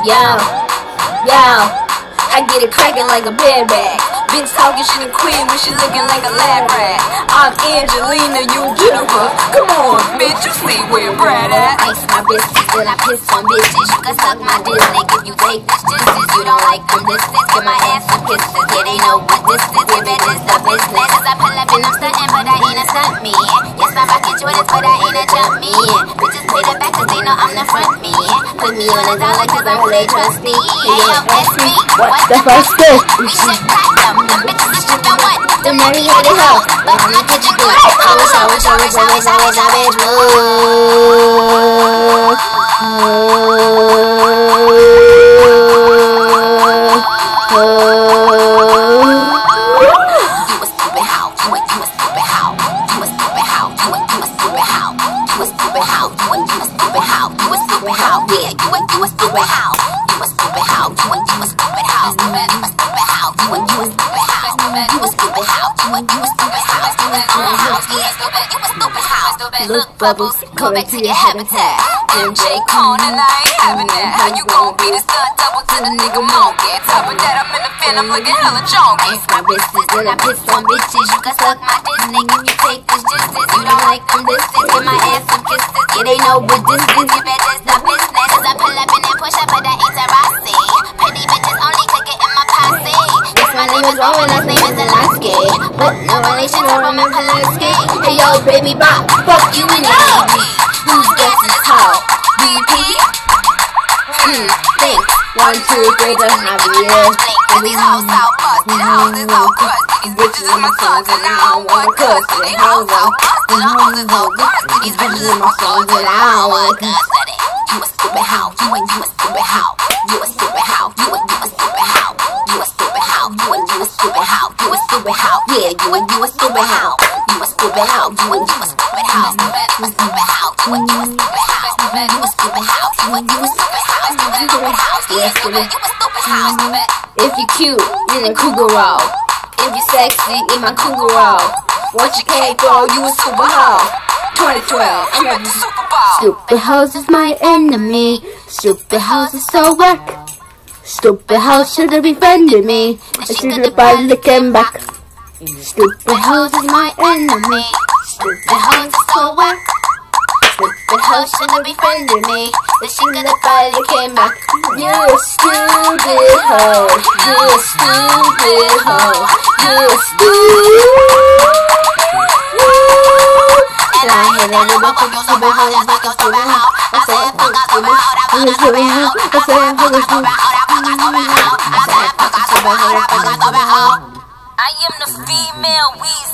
Yo, yo, I get it cracking like a bed bag. Bitch talking shit and queen when she looking like a lab rat. I'm Angelina, you Jennifer. Come on, bitch, you see where Brad at? Ice my biscuits, then I piss on bitches. You can suck my dick, if you take this juices. You don't like them, this is. Give my ass some kisses. Yeah, they know what this is. Give it is the business. I pull up and I'm stunting, but I ain't a stunt me. Yes, I'm rocking Jordans, but I ain't a jump me. Bitches the back cause they know I'm the front me. Put me on a dollar cause I'm really trusty. Hey, yo, that's me. What's the first? We should crack them. The bitches is what? The money headed hoe. But I'm not good, you good. I wish, I wish, I wish, I wish, I wish, I wish, would. Stupid hoe. You a stupid hoe. You a, you a stupid hoe. You a stupid hoe. You a, you a stupid hoe. You a stupid hoe. You a, you a stupid hoe. Look bubbles, go back to your habitat. MJ Cone and I ain't having that. How you gon' be the stunt double to the nigga monkey? Top of that, I'm in the pen, I'm looking hella chonky. Ice my business, then I piss on bitches. You can suck my dick, nigga, if you take this juices. You don't like them, this is. Give my ass some kisses. Yeah, they know what this is. Give it is the business. As I pull up and then push up, but I ain't Tarasi. Pretty bitches only click it in my posse. Yes, my name is Roman, last name is Zolanski. But no relation to Roman Polanski. Hey, yo, baby bop, fuck you and your baby. Who's guessing this hoe? VP? Hmm, think. One, two, three, the Javier. Cause these hoes so busted, hoes is so crusty. These bitches are my sons and I don't want custody. Hoes so busted, hoes is so crusty. These bitches are my sons and I don't want custody. You a you a you a stupid hoe. You a stupid hoe, you a you a stupid hoe. You a stupid hoe, you a you a stupid hoe. You a stupid hoe, yeah, you a you a stupid hoe. You a stupid hoe, you a you a stupid hoe. You a stupid hoe, you a you a stupid hoe. You a stupid hoe, you a you a stupid hoe. Stupid hoe, yeah, stupid. You a stupid stupid. If you cute, then a cougar roll. If you sexy, in my cougar roll. What you can't you a super hoe. 2012, I'm at the Super Bowl. Stupid hoes is my enemy. Stupid hoes is so whack. Stupid hoes should have befriended me. I should have by looking back. Stupid hoes is my enemy. Stupid hoes is so whack. Stupid hoes should have befriended me. But she could have by looking back. You're a stupid hoe. You're a stupid hoe. You're a stupid. I am the female Weezy.